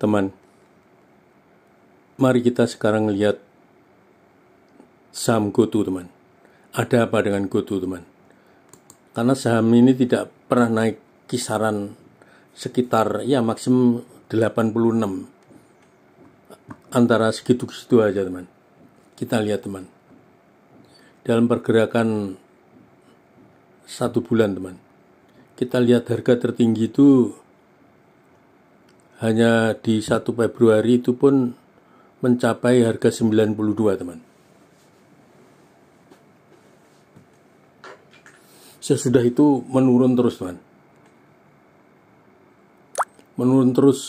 Teman, mari kita sekarang lihat saham GoTo teman. Ada apa dengan GoTo teman? Karena saham ini tidak pernah naik kisaran sekitar ya maksimum 86 antara segitu-segitu aja teman. Kita lihat teman. Dalam pergerakan satu bulan teman. Kita lihat harga tertinggi itu hanya di 1 Februari itu pun mencapai harga 92 teman. Sesudah itu menurun terus teman. Menurun terus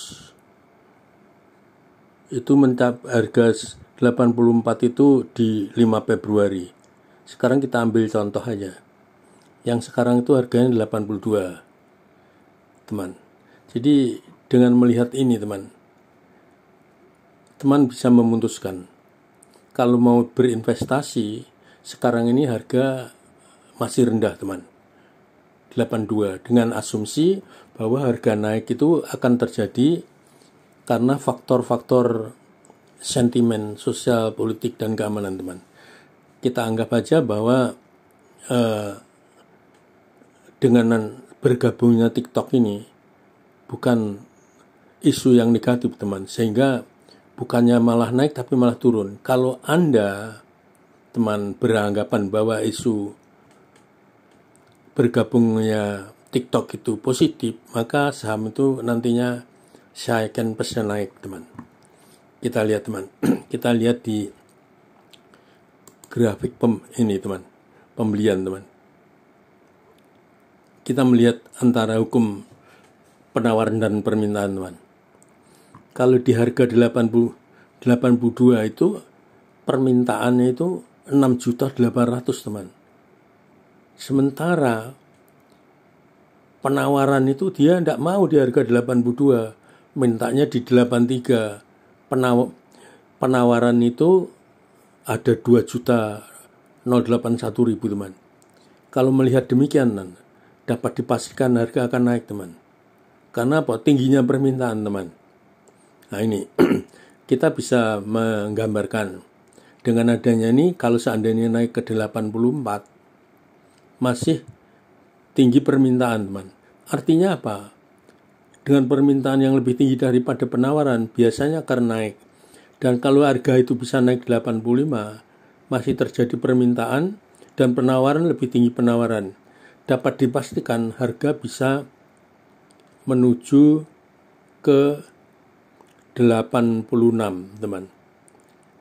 itu mencapai harga 84 itu di 5 Februari. Sekarang kita ambil contoh aja. Yang sekarang itu harganya 82. Teman. Jadi dengan melihat ini teman, teman bisa memutuskan. Kalau mau berinvestasi sekarang ini harga masih rendah teman. 82 dengan asumsi bahwa harga naik itu akan terjadi karena faktor-faktor sentimen sosial politik dan keamanan teman. Kita anggap aja bahwa eh, dengan bergabungnya TikTok ini bukan isu yang negatif teman. Sehingga bukannya malah naik tapi malah turun. Kalau anda teman beranggapan bahwa isu bergabungnya TikTok itu positif maka saham itu nantinya saya akan pesan naik teman. Kita lihat teman. Kita lihat di grafik pem ini teman. Pembelian teman. Kita melihat antara hukum penawaran dan permintaan teman kalau di harga 80 82 itu permintaannya itu 6 juta 800 teman. Sementara penawaran itu dia tidak mau di harga 82 mintanya di 83 Penaw penawaran itu ada 2 juta 081 ribu teman. Kalau melihat demikian dapat dipastikan harga akan naik teman. Karena apa? Tingginya permintaan teman Nah ini kita bisa menggambarkan dengan adanya ini kalau seandainya naik ke 84 masih tinggi permintaan teman. Artinya apa? Dengan permintaan yang lebih tinggi daripada penawaran biasanya akan naik. Dan kalau harga itu bisa naik 85 masih terjadi permintaan dan penawaran lebih tinggi penawaran. Dapat dipastikan harga bisa menuju ke 86 teman.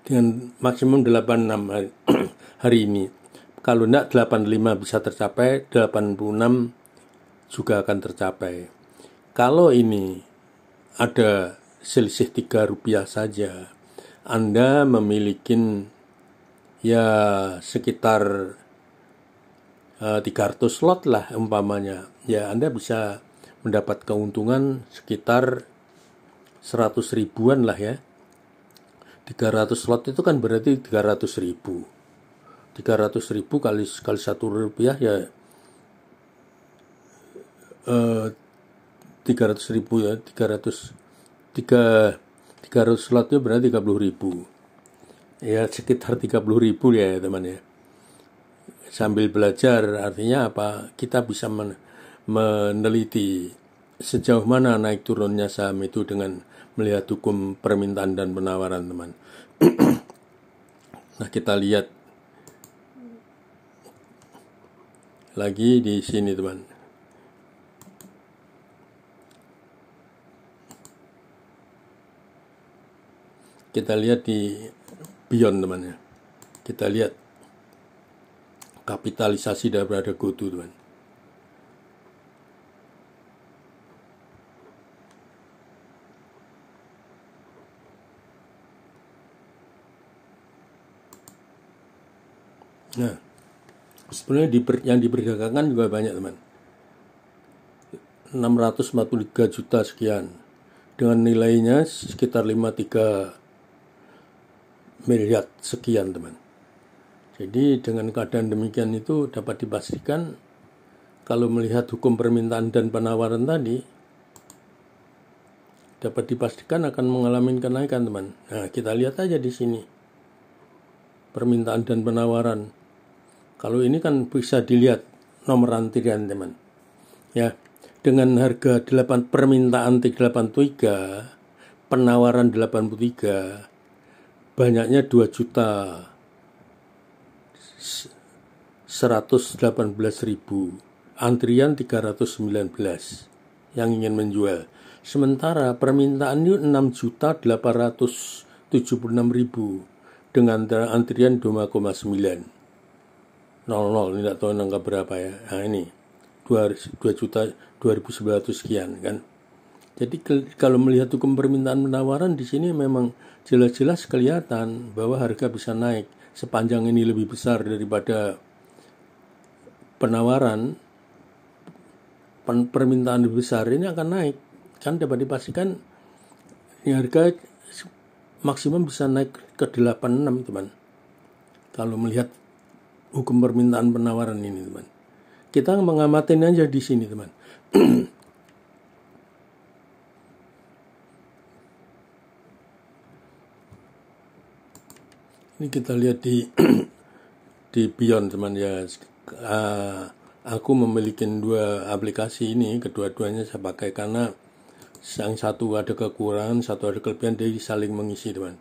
Dengan maksimum 86 hari, hari ini. Kalau tidak 85 bisa tercapai 86 juga akan tercapai. Kalau ini ada selisih 3 rupiah saja Anda memiliki ya sekitar uh, eh, 300 slot lah umpamanya. Ya Anda bisa mendapat keuntungan sekitar 100 ribuan lah ya. 300 slot itu kan berarti 300 ribu. 300 ribu kali kali satu rupiah ya eh, 300 ribu ya 300 tiga 300 slotnya berarti 30 ribu. Ya sekitar 30 ribu ya teman ya. Sambil belajar artinya apa? Kita bisa men meneliti sejauh mana naik turunnya saham itu dengan melihat hukum permintaan dan penawaran teman. nah kita lihat lagi di sini teman. Kita lihat di Beyond teman ya. Kita lihat kapitalisasi daripada GoTo teman. Nah, sebenarnya di, yang diperdagangkan juga banyak teman. 643 juta sekian dengan nilainya sekitar 53 miliar sekian teman. Jadi dengan keadaan demikian itu dapat dipastikan kalau melihat hukum permintaan dan penawaran tadi dapat dipastikan akan mengalami kenaikan teman. Nah kita lihat aja di sini permintaan dan penawaran. Kalau ini kan bisa dilihat nomor antrian teman. Ya dengan harga 8 permintaan 383 penawaran 83 banyaknya 2 juta 118 ribu. Antrian 319 yang ingin menjual. Sementara permintaan itu 6 juta 876 ribu dengan antrian 2,9 00 ini tidak tahu angka berapa ya. Nah ini 2, 2 juta 2900 sekian kan. Jadi kalau melihat hukum permintaan penawaran di sini memang jelas-jelas kelihatan bahwa harga bisa naik sepanjang ini lebih besar daripada penawaran. Permintaan lebih besar ini akan naik. Kan dapat dipastikan ini harga maksimum bisa naik ke 86 teman. Kalau melihat hukum permintaan penawaran ini teman. Kita mengamatinya aja di sini teman. Ini kita lihat di di Beyond teman ya. Uh, aku memiliki dua aplikasi ini. Kedua-duanya saya pakai karena yang satu ada kekurangan satu ada kelebihan jadi saling mengisi teman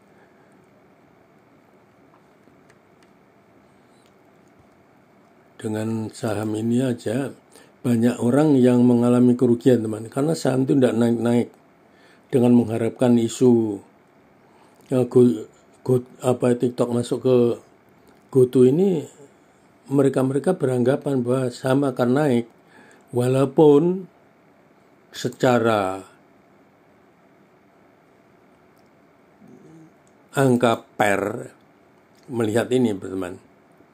dengan saham ini aja banyak orang yang mengalami kerugian teman. Karena saham itu tidak naik-naik. Dengan mengharapkan isu ya, go, go, apa TikTok masuk ke GoTo ini mereka-mereka beranggapan bahwa sama akan naik walaupun secara angka per melihat ini teman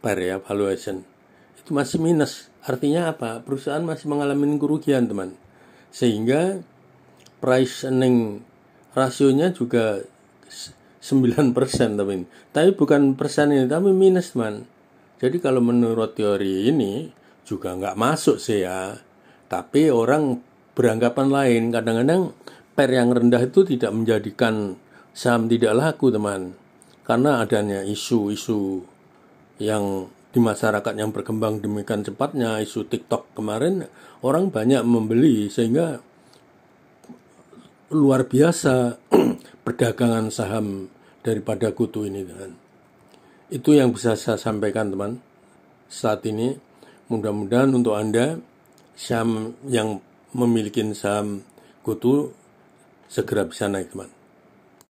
per ya valuation itu masih minus artinya apa perusahaan masih mengalami kerugian teman sehingga price earning rasionya juga 9% teman tapi bukan persen ini tapi minus teman jadi kalau menurut teori ini juga nggak masuk sih ya. Tapi orang beranggapan lain. Kadang-kadang per yang rendah itu tidak menjadikan saham tidak laku teman. Karena adanya isu-isu yang di masyarakat yang berkembang demikian cepatnya isu TikTok kemarin orang banyak membeli sehingga luar biasa perdagangan saham daripada kutu ini teman. Itu yang bisa saya sampaikan teman saat ini. Mudah-mudahan untuk Anda saham yang memiliki saham kutu segera bisa naik teman.